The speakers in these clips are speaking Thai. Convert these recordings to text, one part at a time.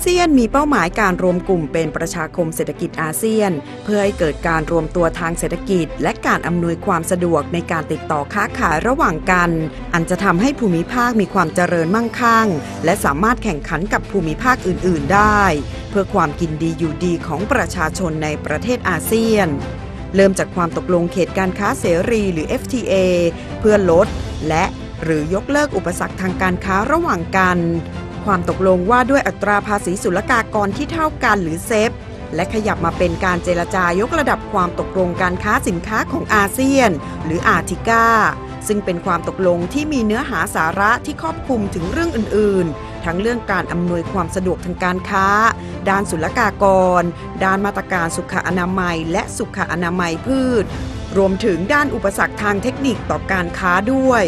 เซียนมีเป้าหมายการรวมกลุ่มเป็นประชาคมเศรษฐกิจอาเซียน เพื่อให้เกิดการรวมตัวทางเศรษฐกิจ และการอำนวยความสะดวกในการติดต่อค้าขายระหว่างกัน อันจะทำให้ภูมิภาคมีความเจริญมั่งคั่ง และสามารถแข่งขันกับภูมิภาคอื่น ๆ ได้ เพื่อความกินดีอยู่ดีของประชาชนในประเทศอาเซียน เริ่มจากความตกลงเขตการค้าเสรีหรือ FTA เพื่อลดและหรือยกเลิกอุปสรรคทางการค้าระหว่างกัน ความตกลงว่าด้วยอัตราภาษีศุลกากรที่เท่ากันหรือเซฟและขยับมาเป็นการเจรจายกระดับความตกลงการค้าสินค้าของอาเซียน หรืออาทิก้า ซึ่งเป็นความตกลงที่มีเนื้อหาสาระที่ครอบคลุมถึงเรื่องอื่น ๆ ทั้งเรื่องการอำนวยความสะดวกทางการค้า ด้านศุลกากร ด้านมาตรการสุขอนามัย และสุขอนามัยพืช รวมถึงด้านอุปสรรคทางเทคนิคต่อการค้าด้วย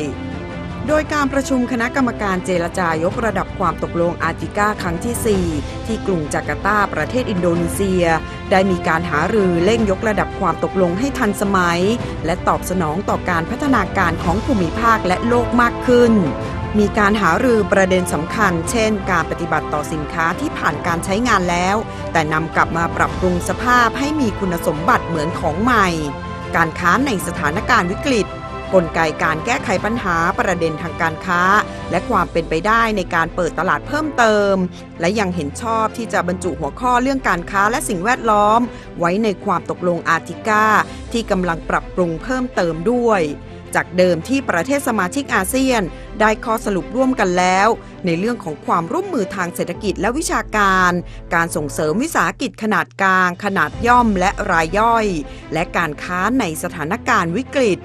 โดยการประชุมคณะกรรมการเจรจายกระดับความตกลงอาร์ติก้าครั้งที่ 4 ที่กรุงจาการ์ตาประเทศอินโดนีเซีย ได้มีการหารือเร่งยกระดับความตกลงให้ทันสมัย และตอบสนองต่อการพัฒนาการของภูมิภาคและโลกมากขึ้น มีการหารือประเด็นสำคัญ เช่น การปฏิบัติต่อสินค้าที่ผ่านการใช้งานแล้ว แต่นำกลับมาปรับปรุงสภาพให้มีคุณสมบัติเหมือนของใหม่ การค้าในสถานการณ์วิกฤต กลไกการแก้ไขปัญหาประเด็นทางการค้า และความเป็นไปได้ในการเปิดตลาดเพิ่มเติม และยังเห็นชอบที่จะบรรจุหัวข้อเรื่องการค้าและสิ่งแวดล้อม ไว้ในความตกลงอาร์ติก้าที่กำลังปรับปรุงเพิ่มเติมด้วยจากเดิมที่ประเทศสมาชิกอาเซียน ได้ข้อสรุปร่วมกันแล้ว ในเรื่องของความร่วมมือทางเศรษฐกิจและวิชาการ การส่งเสริมวิสาหกิจขนาดกลาง ขนาดย่อมและรายย่อย และการค้าในสถานการณ์วิกฤต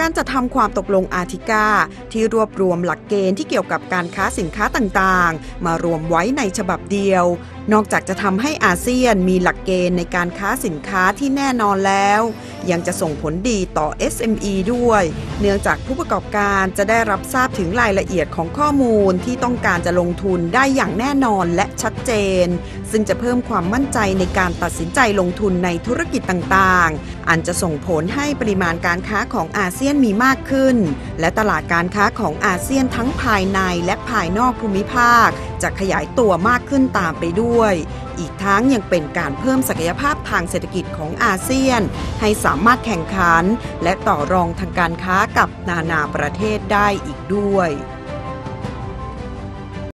การจัดทำความตกลงอาทิก้า ที่รวบรวมหลักเกณฑ์ที่เกี่ยวกับการค้าสินค้าต่างๆ มารวมไว้ในฉบับเดียว นอกจากจะทำให้อาเซียนมีหลักเกณฑ์ในการค้าสินค้าที่แน่นอนแล้ว ยังจะส่งผลดีต่อ SME ด้วย เนื่องจากผู้ประกอบการจะได้รับทราบถึงรายละเอียดของข้อมูลที่ต้องการจะลงทุนได้อย่างแน่นอนและชัดเจน ซึ่งจะเพิ่มความมั่นใจในการตัดสินใจลงทุนในธุรกิจต่างๆ อันจะส่งผลให้ปริมาณการค้าของอาเซียนมีมากขึ้น และตลาดการค้าของอาเซียนทั้งภายในและภายนอกภูมิภาค จะขยายตัวมากขึ้นตามไปด้วย อีกทั้งยังเป็นการเพิ่มศักยภาพทางเศรษฐกิจของอาเซียน ให้สามารถแข่งขัน และต่อรองทางการค้ากับนานาประเทศได้อีกด้วย